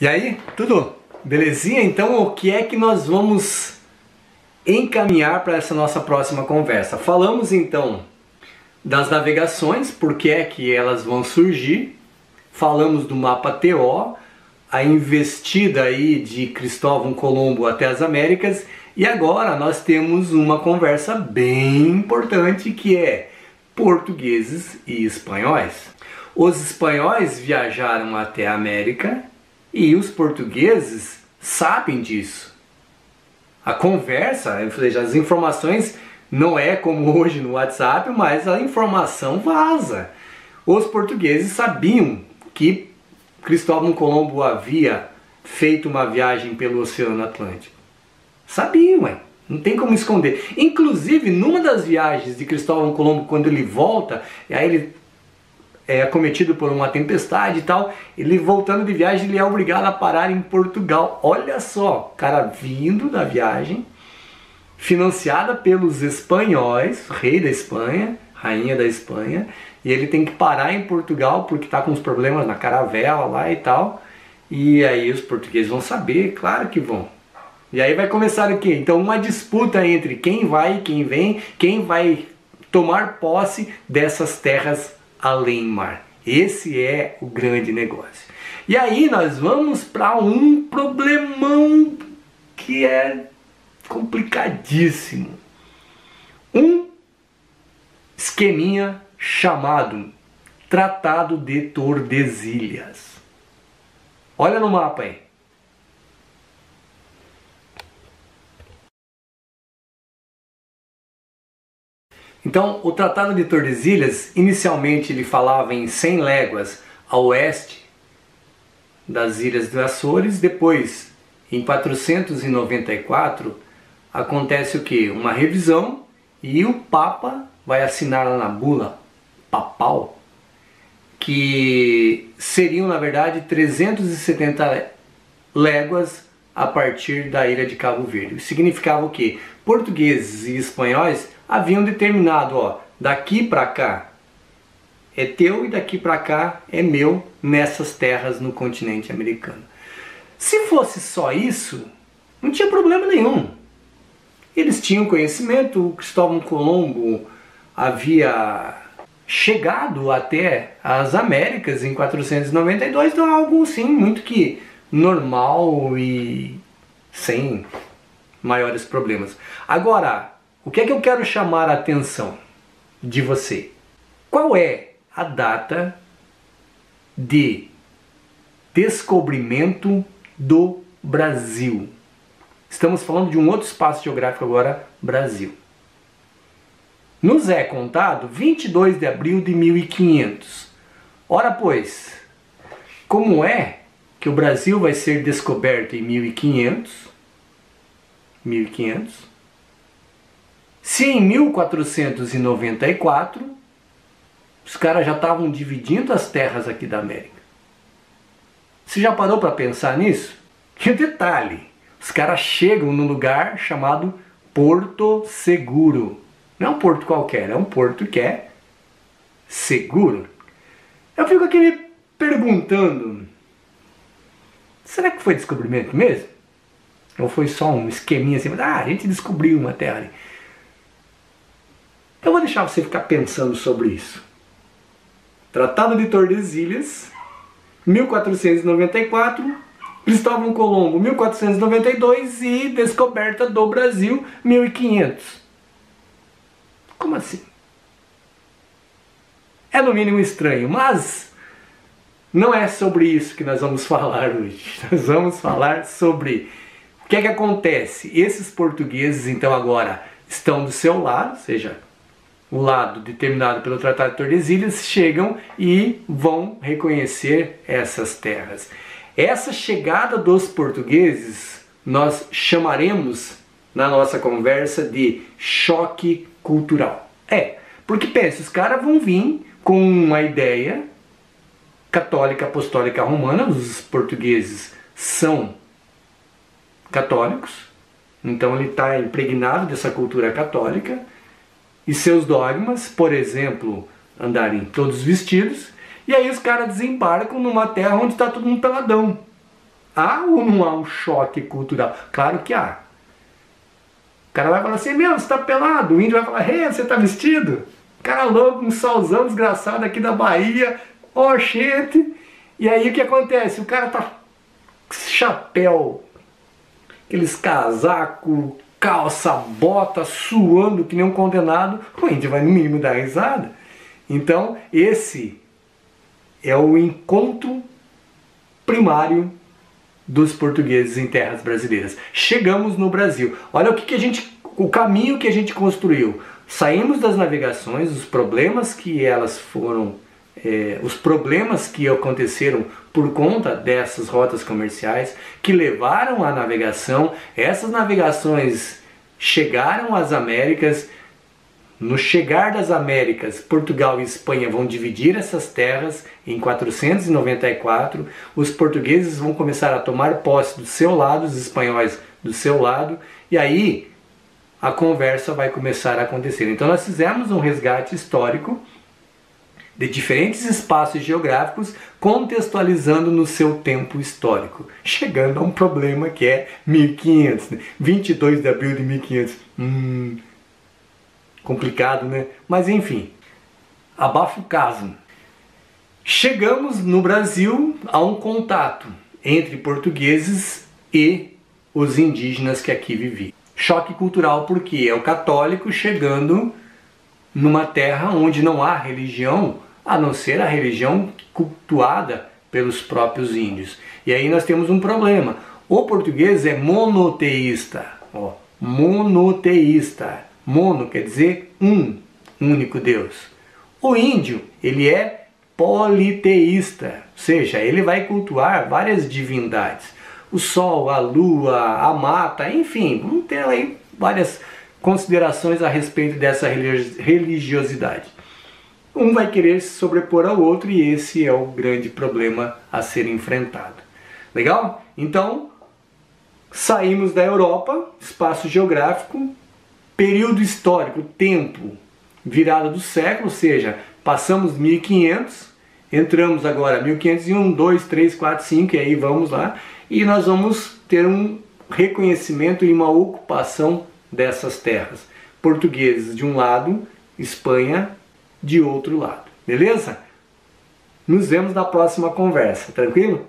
E aí, tudo belezinha? Então, o que é que nós vamos encaminhar para essa nossa próxima conversa? Falamos então das navegações, por que é que elas vão surgir. Falamos do mapa TO, a investida aí de Cristóvão Colombo até as Américas, e agora nós temos uma conversa bem importante que é portugueses e espanhóis. Os espanhóis viajaram até a América e os portugueses sabem disso. A conversa, as informações não é como hoje no WhatsApp, mas a informação vaza. Os portugueses sabiam que Cristóvão Colombo havia feito uma viagem pelo Oceano Atlântico. Sabiam, ué. Não tem como esconder. Inclusive, numa das viagens de Cristóvão Colombo, quando ele volta, aí ele é acometido por uma tempestade e tal, ele voltando de viagem, ele é obrigado a parar em Portugal. Olha só, cara vindo da viagem, financiada pelos espanhóis, rei da Espanha, rainha da Espanha, e ele tem que parar em Portugal porque está com uns problemas na caravela lá e tal. E aí os portugueses vão saber, claro que vão. E aí vai começar o quê? Então uma disputa entre quem vai e quem vem, quem vai tomar posse dessas terras além mar. Esse é o grande negócio. E aí nós vamos para um problemão que é complicadíssimo. Um esqueminha chamado Tratado de Tordesilhas. Olha no mapa aí. Então, o Tratado de Tordesilhas, inicialmente ele falava em 100 léguas a oeste das Ilhas dos Açores, depois, em 494, acontece o que? Uma revisão e o Papa vai assinar na bula papal que seriam, na verdade, 370 léguas a partir da ilha de Cabo Verde. Significava o que? Portugueses e espanhóis haviam determinado, ó, daqui para cá é teu e daqui para cá é meu nessas terras no continente americano. Se fosse só isso, não tinha problema nenhum. Eles tinham conhecimento, o Cristóvão Colombo havia chegado até as Américas em 492, então é algo sim muito que normal e sem maiores problemas. Agora, o que é que eu quero chamar a atenção de você? Qual é a data de descobrimento do Brasil? Estamos falando de um outro espaço geográfico agora, Brasil. Nos é contado 22 de abril de 1500. Ora, pois, como é que o Brasil vai ser descoberto em 1500? 1500 se em 1494 os caras já estavam dividindo as terras aqui da América. Você já parou para pensar nisso? Que detalhe, os caras chegam num lugar chamado Porto Seguro. Não é um porto qualquer, é um porto que é seguro. Eu fico aqui me perguntando, será que foi descobrimento mesmo? Ou foi só um esqueminha assim, ah, a gente descobriu uma terra ali. Eu vou deixar você ficar pensando sobre isso. Tratado de Tordesilhas, 1494, Cristóvão Colombo, 1492 e descoberta do Brasil, 1500. Como assim? É no mínimo estranho, mas não é sobre isso que nós vamos falar hoje. Nós vamos falar sobre o que é que acontece. Esses portugueses, então, agora estão do seu lado, ou seja, o lado determinado pelo Tratado de Tordesilhas, chegam e vão reconhecer essas terras. Essa chegada dos portugueses nós chamaremos na nossa conversa de choque cultural. É, porque pensa, os caras vão vir com uma ideia católica apostólica romana, os portugueses são católicos, então ele está impregnado dessa cultura católica e seus dogmas, por exemplo, andarem todos vestidos, e aí os caras desembarcam numa terra onde está todo mundo peladão. Há ou não há um choque cultural? Claro que há. O cara vai falar assim, meu, você está pelado. O índio vai falar, hey, você está vestido? Cara louco, um solzão desgraçado aqui da Bahia. Ó, oh. E aí o que acontece? O cara tá chapéu, aqueles casaco, calça, bota, suando que nem um condenado. O índio vai no mínimo dar risada. Então, esse é o encontro primário dos portugueses em terras brasileiras. Chegamos no Brasil. Olha o que, que a gente, o caminho que a gente construiu. Saímos das navegações, os problemas que elas foram, é, os problemas que aconteceram por conta dessas rotas comerciais que levaram à navegação. Essas navegações chegaram às Américas no chegar das Américas, Portugal e Espanha vão dividir essas terras em 494. Os portugueses vão começar a tomar posse do seu lado, os espanhóis do seu lado, e aí a conversa vai começar a acontecer. Então nós fizemos um resgate histórico de diferentes espaços geográficos, contextualizando no seu tempo histórico, chegando a um problema que é 1500, 22 de abril de 1500. Hum, complicado, né? Mas enfim, abafa o caso. Chegamos no Brasil a um contato entre portugueses e os indígenas que aqui viviam. Choque cultural porque é o católico chegando numa terra onde não há religião, a não ser a religião cultuada pelos próprios índios. E aí nós temos um problema. O português é monoteísta, ó, monoteísta. Mono quer dizer um, único Deus. O índio, ele é politeísta, ou seja, ele vai cultuar várias divindades. O sol, a lua, a mata, enfim, vamos ter aí várias considerações a respeito dessa religiosidade. Um vai querer se sobrepor ao outro e esse é o grande problema a ser enfrentado. Legal? Então, saímos da Europa, espaço geográfico, Período histórico, tempo, virada do século, ou seja, passamos 1500, entramos agora 1501, 2, 3, 4, 5 e aí vamos lá, e nós vamos ter um reconhecimento e uma ocupação dessas terras. Portugueses de um lado, Espanha de outro lado. Beleza? Nos vemos na próxima conversa, tranquilo?